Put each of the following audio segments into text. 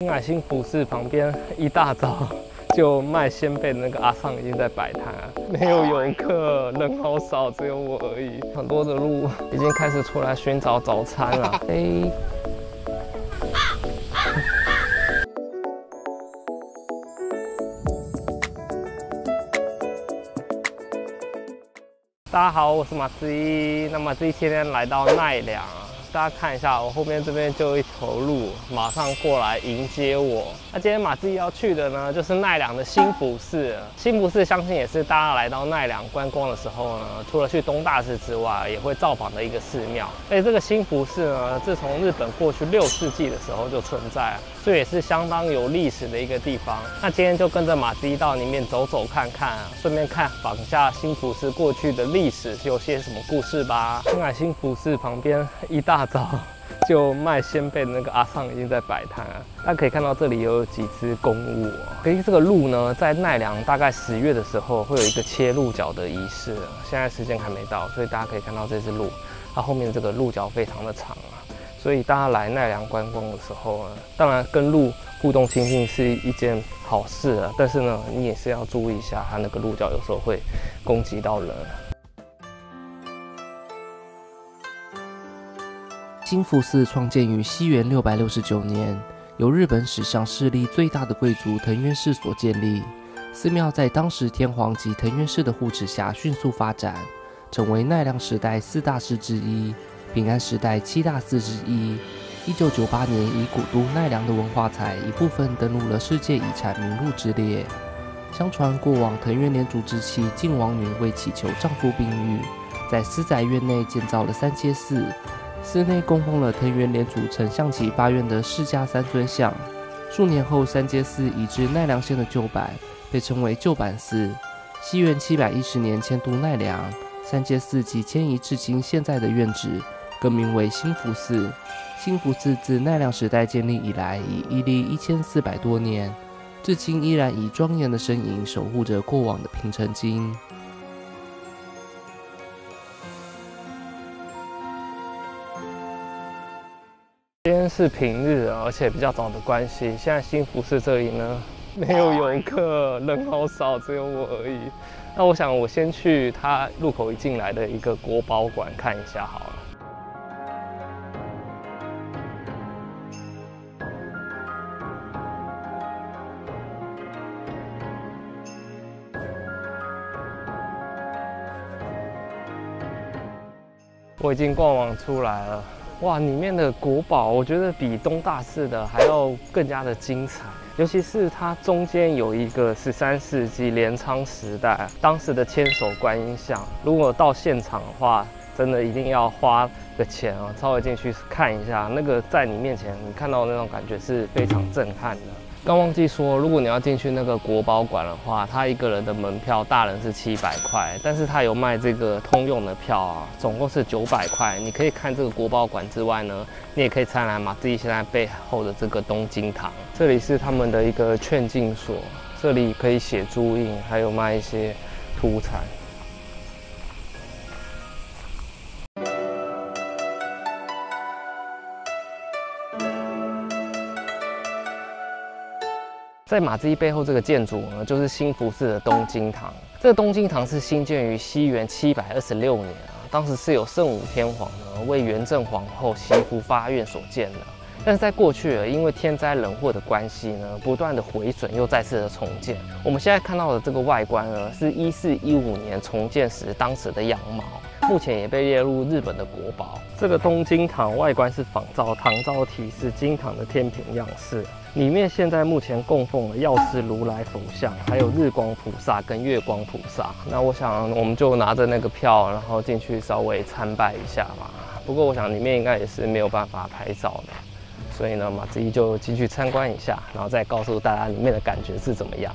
新海新服饰旁边一大早就卖鲜贝的那个阿尚已经在摆摊了，没有游客，人好少，只有我而已。很多的鹿已经开始出来寻找早餐了。哎，大家好，我是马志一。那么这一天来到奈良。大家看一下，我后面这边就有一头鹿，马上过来迎接我。那今天马自要去的呢，就是奈良的新福寺。新福寺相信也是大家来到奈良观光的时候呢，除了去东大寺之外，也会造访的一个寺庙。而且这个新福寺呢，自从日本过去六世纪的时候就存在，这也是相当有历史的一个地方。那今天就跟着马自一到里面走走看看，啊顺便看访一下新福寺过去的历史有些什么故事吧。新海新福寺旁边一大。早就卖鲜贝的那个阿尚已经在摆摊了。大家可以看到这里有几只公鹿。哎，这个鹿呢，在奈良大概十月的时候会有一个切鹿角的仪式。现在时间还没到，所以大家可以看到这只鹿，它后面这个鹿角非常的长啊。所以大家来奈良观光的时候呢，当然跟鹿互动亲近是一件好事啊。但是呢，你也是要注意一下，它那个鹿角有时候会攻击到人。新福寺创建于西元六百六十九年，由日本史上势力最大的贵族藤原氏所建立。寺庙在当时天皇及藤原氏的护持下迅速发展，成为奈良时代四大寺之一，平安时代七大寺之一。一九九八年，以古都奈良的文化财一部分登录了世界遗产名录之列。相传过往藤原连主之妻靖王女为祈求丈夫病愈，在私宅院内建造了三阶寺。寺内供奉了藤原连主曾向其发愿的释迦三尊像。数年后，三阶寺移至奈良县的旧版，被称为旧版寺。西元七百一十年迁都奈良，三阶寺即迁移至今现在的院址，更名为新福寺。新福寺自奈良时代建立以来，已屹立一千四百多年，至今依然以庄严的身影守护着过往的平城京。今天是平日，而且比较早的关系。现在新福寺这里呢，没有游客，人好少，只有我而已。那我想，我先去它入口一进来的一个国宝馆看一下好。我已经逛完出来了。哇，里面的国宝，我觉得比东大寺的还要更加的精彩，尤其是它中间有一个十三世纪镰仓时代当时的千手观音像，如果到现场的话，真的一定要花个钱啊，稍微进去看一下，那个在你面前你看到那种感觉是非常震撼的。刚忘记说，如果你要进去那个国宝馆的话，他一个人的门票，大人是七百块，但是他有卖这个通用的票啊，总共是九百块。你可以看这个国宝馆之外呢，你也可以参观马自己现在背后的这个东京堂，这里是他们的一个劝进所，这里可以写注印，还有卖一些土产。在马自一背后这个建筑呢，就是新福寺的东京堂。这个东京堂是兴建于西元七百二十六年啊，当时是由圣武天皇呢为元正皇后祈福发愿所建的。但是在过去啊，因为天灾人祸的关系呢，不断的毁损又再次的重建。我们现在看到的这个外观呢，是一四一五年重建时当时的样貌。目前也被列入日本的国宝。这个东京堂外观是仿照唐招提寺金堂的天平样式，里面现在目前供奉了药师如来佛像，还有日光菩萨跟月光菩萨。那我想我们就拿着那个票，然后进去稍微参拜一下嘛。不过我想里面应该也是没有办法拍照的，所以呢，马子一就进去参观一下，然后再告诉大家里面的感觉是怎么样。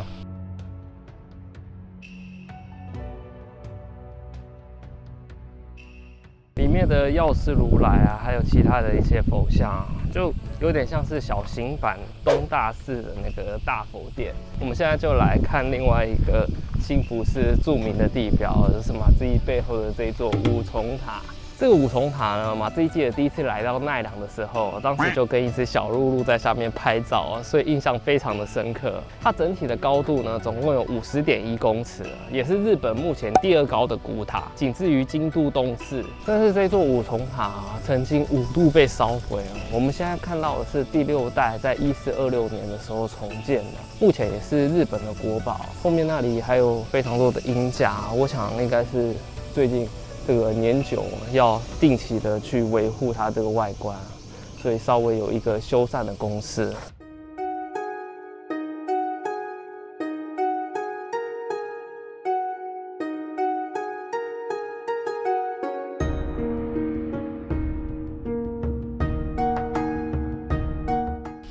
里面的药师如来啊，还有其他的一些佛像，就有点像是小型版东大寺的那个大佛殿。我们现在就来看另外一个新福寺著名的地标，就是马自一背后的这座五重塔。这个五重塔呢，马自记得第一次来到奈良的时候，当时就跟一只小鹿鹿在下面拍照，所以印象非常的深刻。它整体的高度呢，总共有五十点一公尺，也是日本目前第二高的古塔，仅次于京都东寺。但是这座五重塔曾经五度被烧毁了。我们现在看到的是第六代，在一四二六年的时候重建的，目前也是日本的国宝。后面那里还有非常多的鹰架，我想应该是最近。这个年久要定期的去维护它这个外观，所以稍微有一个修缮的公式。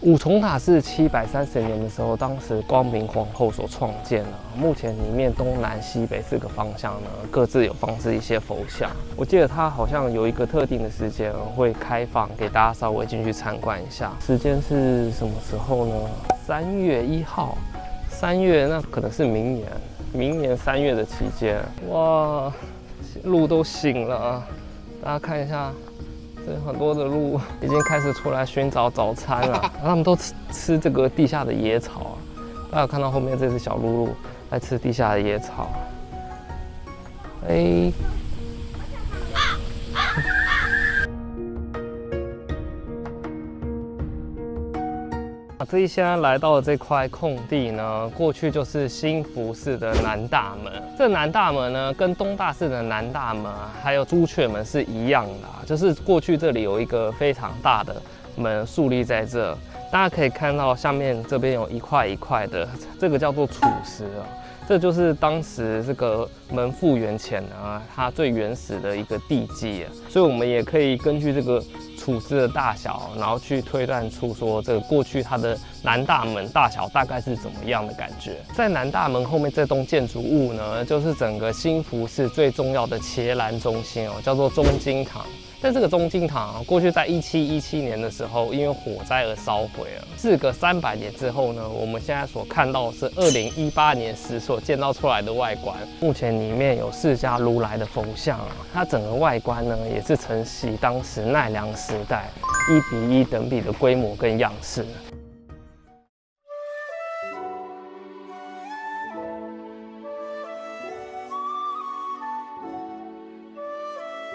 五重塔是七百三十年的时候，当时光明皇后所创建的。目前里面东南西北四个方向呢，各自有放置一些佛像。我记得它好像有一个特定的时间会开放给大家稍微进去参观一下。时间是什么时候呢？三月一号。三月那可能是明年，明年三月的期间。哇，路都醒了啊，大家看一下。这很多的鹿已经开始出来寻找早餐了，他们都吃吃这个地下的野草啊。大家看到后面这只小鹿鹿在吃地下的野草，哎。这一现在来到的这块空地呢，过去就是新福寺的南大门。这南大门呢，跟东大寺的南大门还有朱雀门是一样的，就是过去这里有一个非常大的门竖立在这。大家可以看到下面这边有一块一块的，这个叫做楚石啊，这就是当时这个门复原前呢，它最原始的一个地基。所以我们也可以根据这个。处置的大小，然后去推断出说这个过去它的南大门大小大概是怎么样的感觉。在南大门后面这栋建筑物呢，就是整个新福寺最重要的伽蓝中心哦，叫做中金堂。但这个中金堂啊过去在一七一七年的时候，因为火灾而烧毁了。事隔三百年之后呢，我们现在所看到的是二零一八年时所建造出来的外观。目前里面有释迦如来的佛像，它整个外观呢也是承袭当时奈良时代一比一等比的规模跟样式。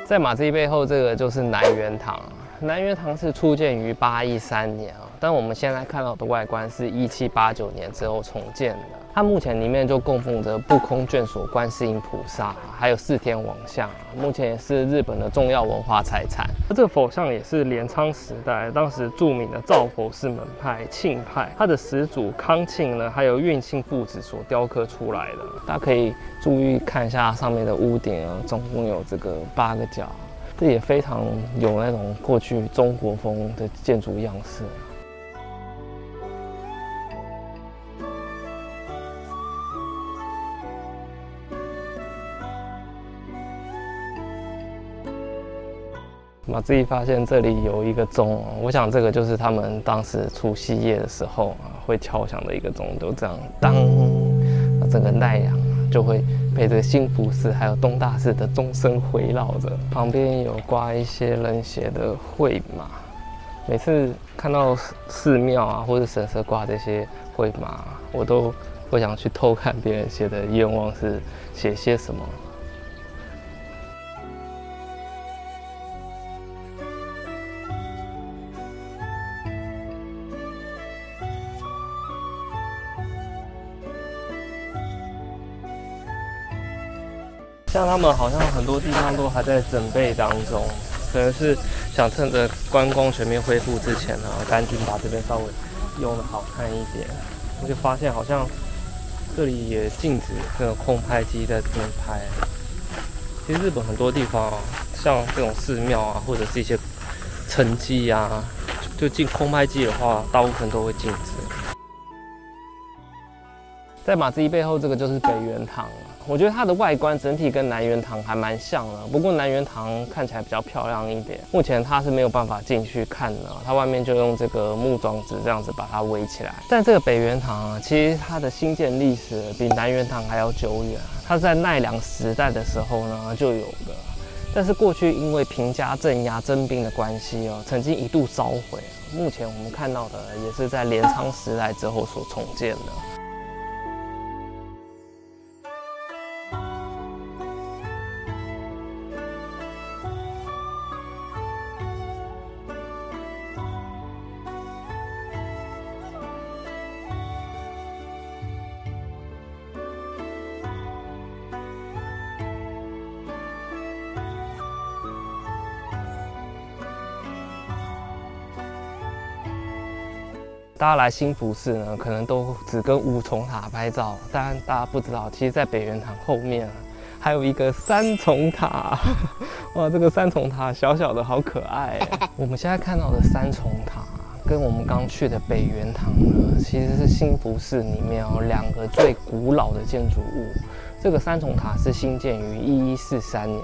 在马自背后，这个就是南园堂。南园堂是初建于八一三年啊，但我们现在看到的外观是一七八九年之后重建的。它目前里面就供奉着不空眷所观世音菩萨，还有四天王像，目前也是日本的重要文化财产。那这个佛像也是镰仓时代当时著名的造佛寺门派庆派，它的始祖康庆呢，还有运庆父子所雕刻出来的。大家可以注意看一下上面的屋顶啊，总共有这个八个角，这也非常有那种过去中国风的建筑样式。我自己发现这里有一个钟，我想这个就是他们当时除夕夜的时候啊会敲响的一个钟，就这样当，那整个奈良就会被这个新福寺还有东大寺的钟声回绕着。旁边有挂一些人写的会马，每次看到寺庙啊或者神社挂这些会马，我都会想去偷看别人写的愿望是写些什么。像他们好像很多地方都还在准备当中，可能是想趁着观光全面恢复之前呢，赶紧把这边稍微用的好看一点。我就发现好像这里也禁止这种空拍机在这边拍。其实日本很多地方啊，像这种寺庙啊，或者是一些沉积啊，就进空拍机的话，大部分都会禁止。在马自一背后，这个就是北园堂。我觉得它的外观整体跟南园堂还蛮像的，不过南园堂看起来比较漂亮一点。目前它是没有办法进去看的，它外面就用这个木桩子这样子把它围起来。但这个北园堂啊，其实它的兴建历史比南园堂还要久远，它在奈良时代的时候呢就有的。但是过去因为平家镇压征兵的关系哦，曾经一度烧毁。目前我们看到的也是在镰仓时代之后所重建的。大家来新福寺呢，可能都只跟五重塔拍照，但大家不知道，其实，在北元堂后面还有一个三重塔。哇，这个三重塔小小的好可爱。我们现在看到的三重塔，跟我们刚去的北元堂呢，其实是新福寺里面哦两个最古老的建筑物。这个三重塔是兴建于一一四三年。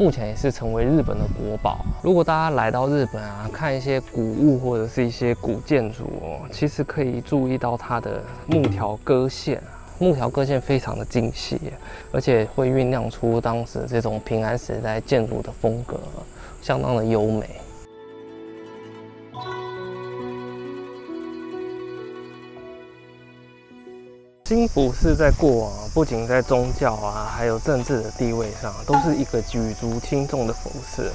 目前也是成为日本的国宝。如果大家来到日本啊，看一些古物或者是一些古建筑哦，其实可以注意到它的木条割线，木条割线非常的精细，而且会酝酿出当时这种平安时代建筑的风格，相当的优美。新福寺在过往不仅在宗教啊，还有政治的地位上，都是一个举足轻重的福寺。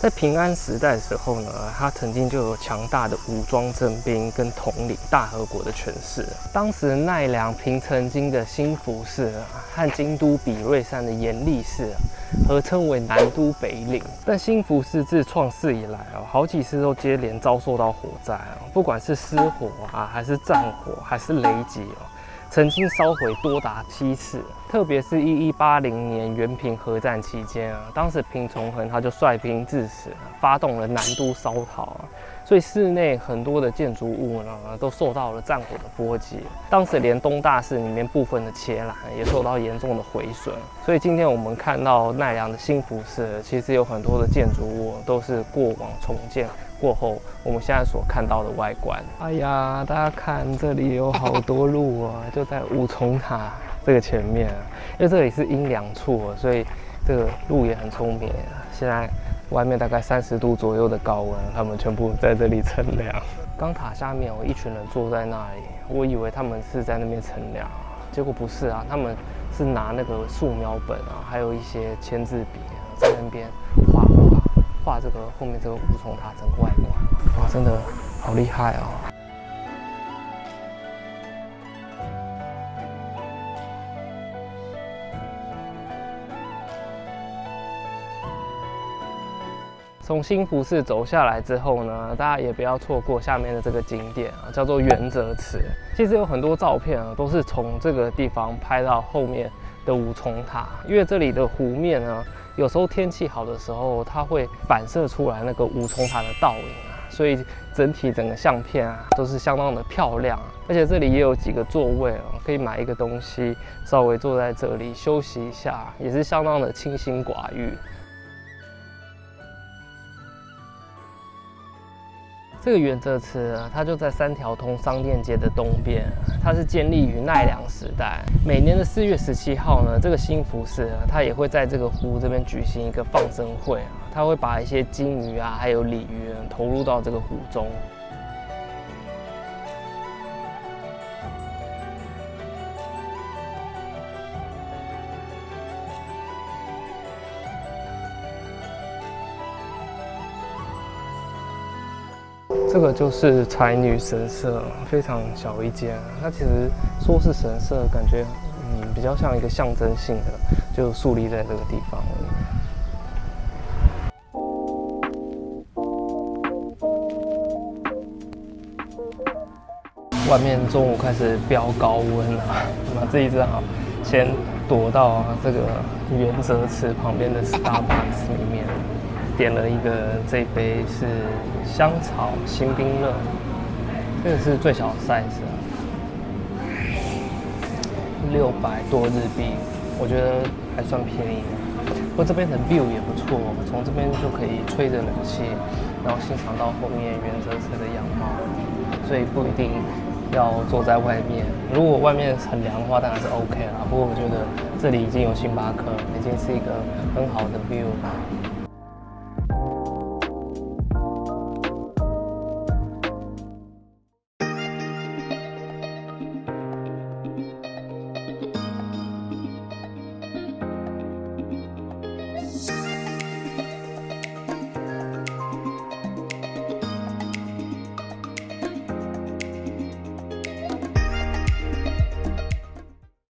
在平安时代的时候呢，它曾经就有强大的武装征兵跟统领大和国的权势。当时奈良平城京的新福寺和京都比瑞山的延历寺合称为南都北岭。但新福寺自创世以来哦，好几次都接连遭受到火灾啊，不管是失火啊，还是战火，还是雷击哦。曾经烧毁多达七次，特别是一一八零年元平和战期间啊，当时平重衡他就率兵致死，发动了南都烧讨啊，所以市内很多的建筑物呢都受到了战火的波及，当时连东大寺里面部分的伽蓝也受到严重的毁损，所以今天我们看到奈良的新福寺，其实有很多的建筑物都是过往重建。过后，我们现在所看到的外观，哎呀，大家看这里有好多路啊，就在五重塔这个前面，因为这里是阴凉处，所以这个路也很聪明。现在外面大概三十度左右的高温，他们全部在这里乘凉。钢塔下面有一群人坐在那里，我以为他们是在那边乘凉，结果不是啊，他们是拿那个素描本啊，还有一些签字笔在那边画。这个后面这个五重塔整个外观，哇，真的好厉害哦！从新福寺走下来之后呢，大家也不要错过下面的这个景点啊，叫做元泽池。其实有很多照片啊，都是从这个地方拍到后面的五重塔，因为这里的湖面呢。有时候天气好的时候，它会反射出来那个五重塔的倒影啊，所以整体整个相片啊都是相当的漂亮。而且这里也有几个座位啊，可以买一个东西，稍微坐在这里休息一下，也是相当的清心寡欲。这个原则池啊，它就在三条通商店街的东边。它是建立于奈良时代。每年的四月十七号呢，这个新福寺啊，它也会在这个湖这边举行一个放生会啊。它会把一些金鱼啊，还有鲤鱼投入到这个湖中。这个就是才女神社，非常小一间。它其实说是神社，感觉嗯比较像一个象征性的，就树立在这个地方。外面中午开始飙高温了，那这一只好先躲到这个原则池旁边的 Starbucks 里面。点了一个，这杯是香草新冰乐，这个是最小的 size，六百多日币，我觉得还算便宜。不过这边的 view 也不错，从这边就可以吹着冷气，然后欣赏到后面原泽池的样貌，所以不一定要坐在外面。如果外面很凉的话，当然是 OK 啦。不过我觉得这里已经有星巴克，已经是一个很好的 view。